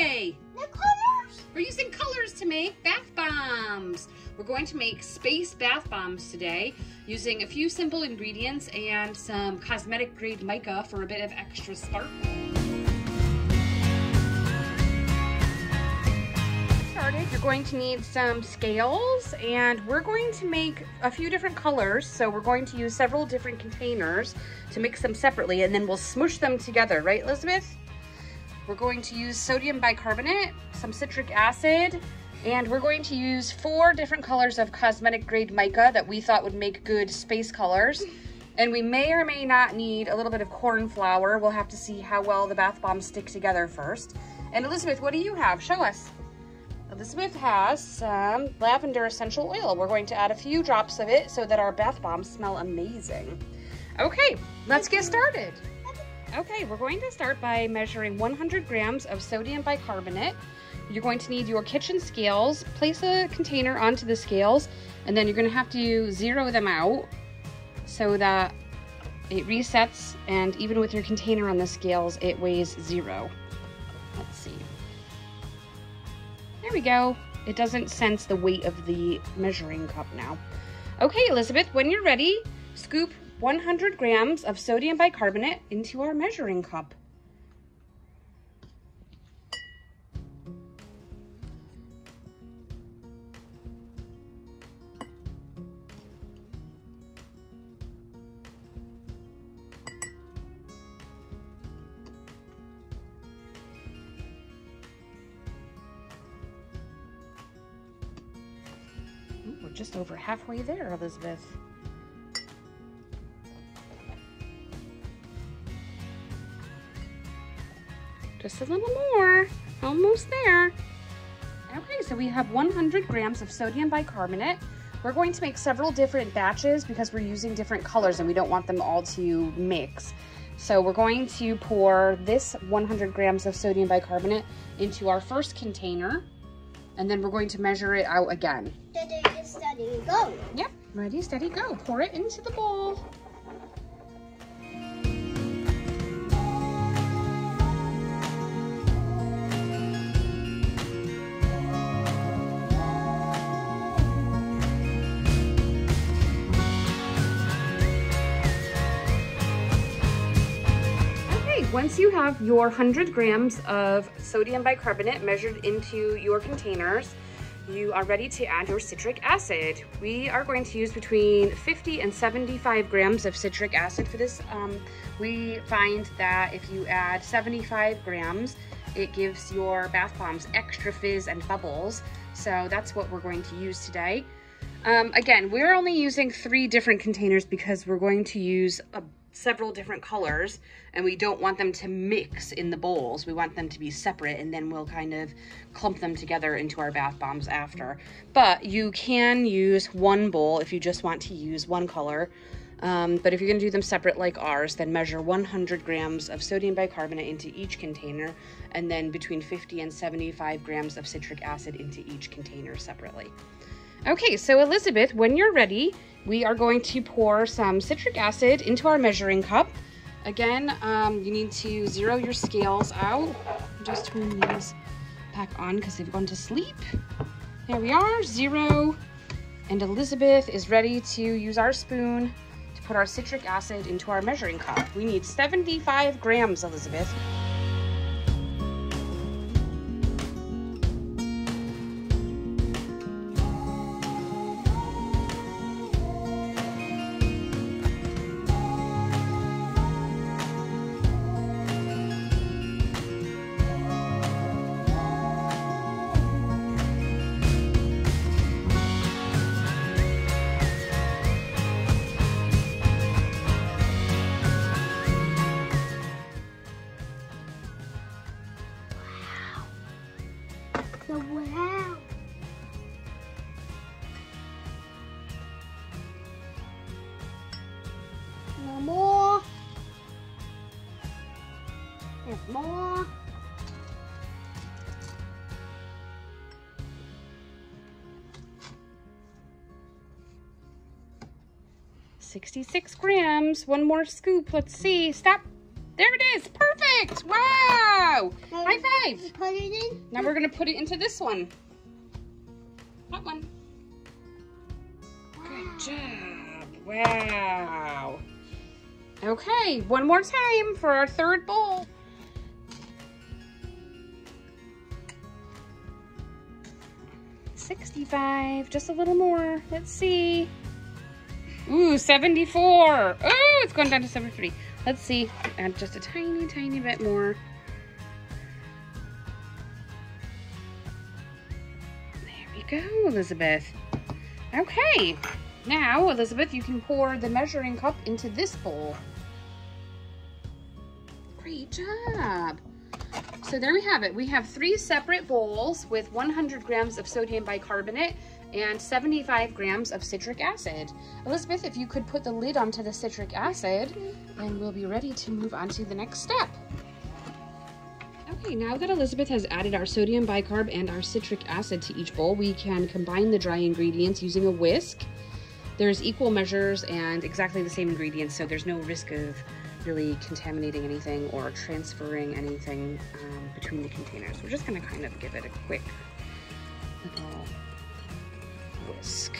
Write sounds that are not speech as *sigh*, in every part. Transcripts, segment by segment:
The colors. We're using colors to make bath bombs. We're going to make space bath bombs today using a few simple ingredients and some cosmetic grade mica for a bit of extra sparkle. Started, you're going to need some scales and we're going to make a few different colors. So we're going to use several different containers to mix them separately and then we'll smush them together, right Elizabeth? We're going to use sodium bicarbonate, some citric acid, and we're going to use four different colors of cosmetic grade mica that we thought would make good space colors. And we may or may not need a little bit of corn flour. We'll have to see how well the bath bombs stick together first. And Elizabeth, what do you have? Show us. Elizabeth has some lavender essential oil. We're going to add a few drops of it so that our bath bombs smell amazing. Okay, let's get started. Okay, we're going to start by measuring 100 grams of sodium bicarbonate. You're going to need your kitchen scales. Place a container onto the scales, and then you're going to have to zero them out so that it resets, and even with your container on the scales, it weighs zero. Let's see. There we go. It doesn't sense the weight of the measuring cup now. Okay, Elizabeth, when you're ready, scoop 100 grams of sodium bicarbonate into our measuring cup. we're just over halfway there, Elizabeth. Just a little more, almost there. Okay, so we have 100 grams of sodium bicarbonate. We're going to make several different batches because we're using different colors and we don't want them all to mix. So we're going to pour this 100 grams of sodium bicarbonate into our first container and then we're going to measure it out again. Ready, steady, go. Yep, ready, steady, go. Pour it into the bowl. Once you have your 100 grams of sodium bicarbonate measured into your containers, you are ready to add your citric acid. We are going to use between 50 and 75 grams of citric acid for this. Um, we find that if you add 75 grams, it gives your bath bombs extra fizz and bubbles. So that's what we're going to use today. Um, again, we're only using three different containers because we're going to use a several different colors and we don't want them to mix in the bowls. We want them to be separate and then we'll kind of clump them together into our bath bombs after. But you can use one bowl if you just want to use one color. Um, but if you're gonna do them separate like ours, then measure 100 grams of sodium bicarbonate into each container and then between 50 and 75 grams of citric acid into each container separately. Okay, so Elizabeth, when you're ready, we are going to pour some citric acid into our measuring cup. Again, um, you need to zero your scales out. Just turn these back on because they've gone to sleep. There we are, zero. And Elizabeth is ready to use our spoon to put our citric acid into our measuring cup. We need 75 grams, Elizabeth. Wow. No more. There's more. Sixty-six grams. One more scoop. Let's see. Stop. There it is. Perfect. Wow. Five. Put it in. Now we're going to put it into this one. That one. Good job. Wow. Okay, one more time for our third bowl. Sixty-five, just a little more. Let's see. Ooh, 74. Oh, it's going down to 73. Let's see. Add just a tiny, tiny bit more. Go, Elizabeth. Okay. Now, Elizabeth, you can pour the measuring cup into this bowl. Great job. So there we have it. We have three separate bowls with 100 grams of sodium bicarbonate and 75 grams of citric acid. Elizabeth, if you could put the lid onto the citric acid, and we'll be ready to move on to the next step. Okay, now that Elizabeth has added our sodium bicarb and our citric acid to each bowl, we can combine the dry ingredients using a whisk. There's equal measures and exactly the same ingredients, so there's no risk of really contaminating anything or transferring anything um, between the containers. We're just gonna kind of give it a quick little whisk.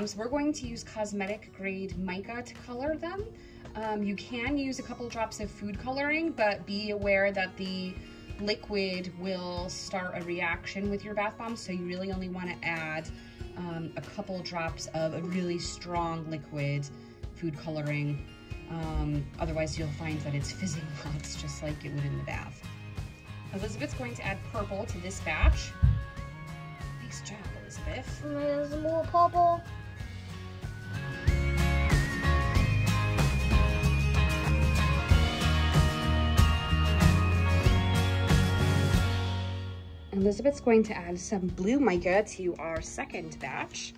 Bath bombs, we're going to use cosmetic grade mica to color them. Um, you can use a couple drops of food coloring, but be aware that the liquid will start a reaction with your bath bomb, so you really only want to add um, a couple drops of a really strong liquid food coloring. Um, otherwise, you'll find that it's fizzing *laughs* lots, just like it would in the bath. Elizabeth's going to add purple to this batch. Nice job, Elizabeth. There's more purple. Elizabeth's going to add some blue mica to our second batch.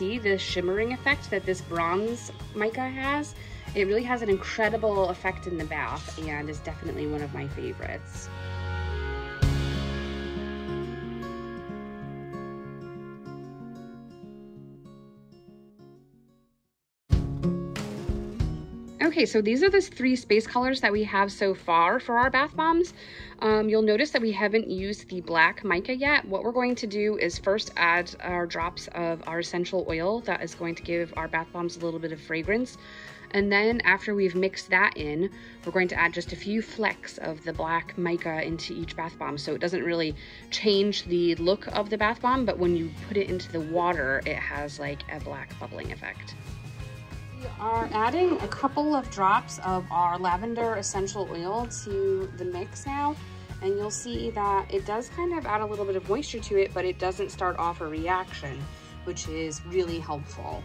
See the shimmering effect that this bronze mica has. It really has an incredible effect in the bath and is definitely one of my favorites. Okay, so these are the three space colors that we have so far for our bath bombs. Um, you'll notice that we haven't used the black mica yet. What we're going to do is first add our drops of our essential oil that is going to give our bath bombs a little bit of fragrance. And then after we've mixed that in, we're going to add just a few flecks of the black mica into each bath bomb. So it doesn't really change the look of the bath bomb, but when you put it into the water, it has like a black bubbling effect. We are adding a couple of drops of our lavender essential oil to the mix now. And you'll see that it does kind of add a little bit of moisture to it, but it doesn't start off a reaction, which is really helpful.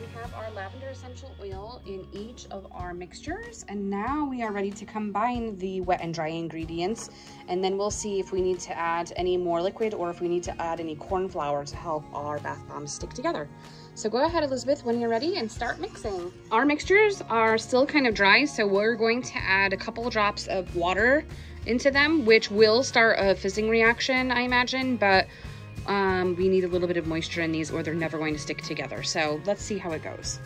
We have our lavender essential oil in each of our mixtures and now we are ready to combine the wet and dry ingredients and then we'll see if we need to add any more liquid or if we need to add any corn flour to help our bath bombs stick together. So go ahead, Elizabeth, when you're ready and start mixing. Our mixtures are still kind of dry, so we're going to add a couple drops of water into them, which will start a fizzing reaction, I imagine, but um, we need a little bit of moisture in these or they're never going to stick together. So let's see how it goes.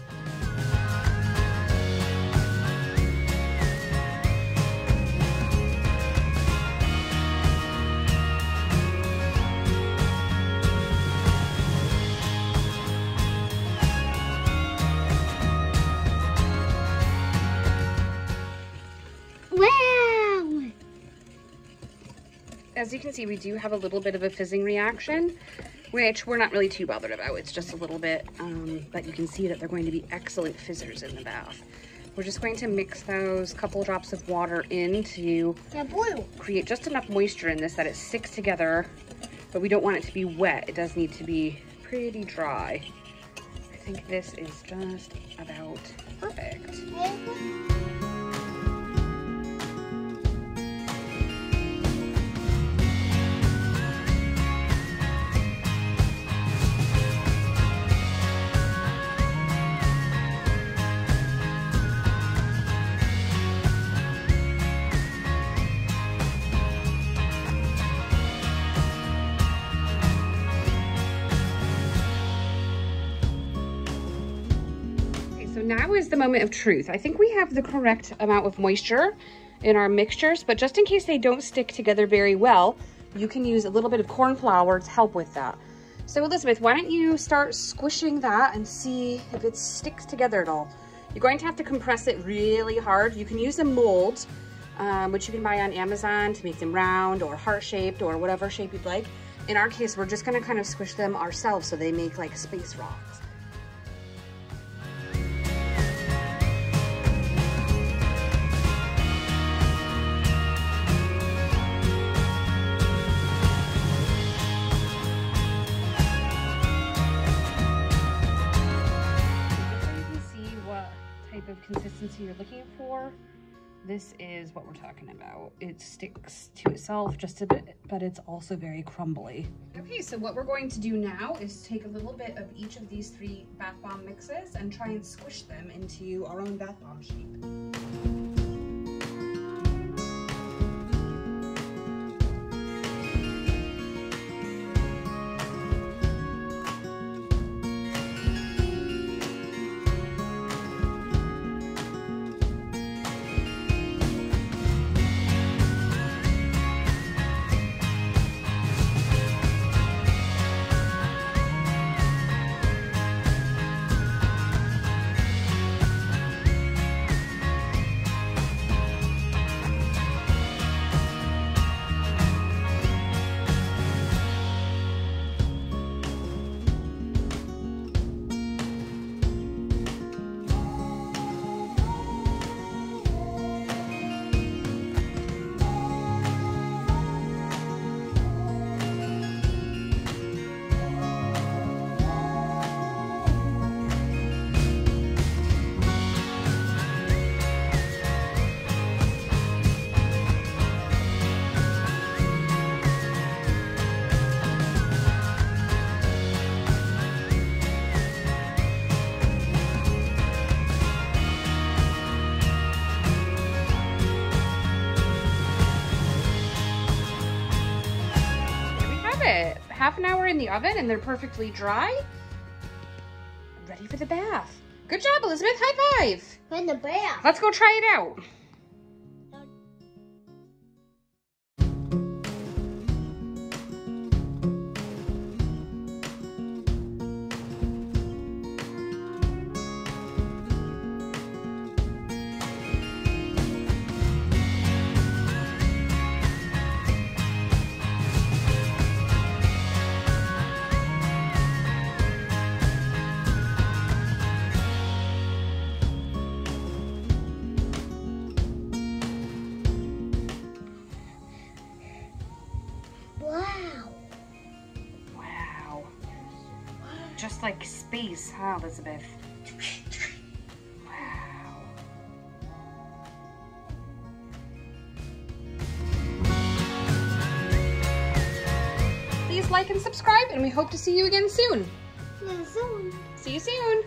As you can see, we do have a little bit of a fizzing reaction, which we're not really too bothered about. It's just a little bit, um, but you can see that they're going to be excellent fizzers in the bath. We're just going to mix those couple drops of water in to create just enough moisture in this that it sticks together, but we don't want it to be wet. It does need to be pretty dry. I think this is just about perfect. The moment of truth. I think we have the correct amount of moisture in our mixtures, but just in case they don't stick together very well, you can use a little bit of corn flour to help with that. So Elizabeth, why don't you start squishing that and see if it sticks together at all. You're going to have to compress it really hard. You can use a mold, um, which you can buy on Amazon to make them round or heart-shaped or whatever shape you'd like. In our case, we're just gonna kind of squish them ourselves so they make like space rocks. Of consistency you're looking for. This is what we're talking about. It sticks to itself just a bit, but it's also very crumbly. Okay, so what we're going to do now is take a little bit of each of these three bath bomb mixes and try and squish them into our own bath bomb shape. Half an hour in the oven and they're perfectly dry. Ready for the bath. Good job, Elizabeth. High five. In the bath. Let's go try it out. Just like space, huh, Elizabeth? Please like and subscribe, and we hope to see you again soon. See you soon. See you soon.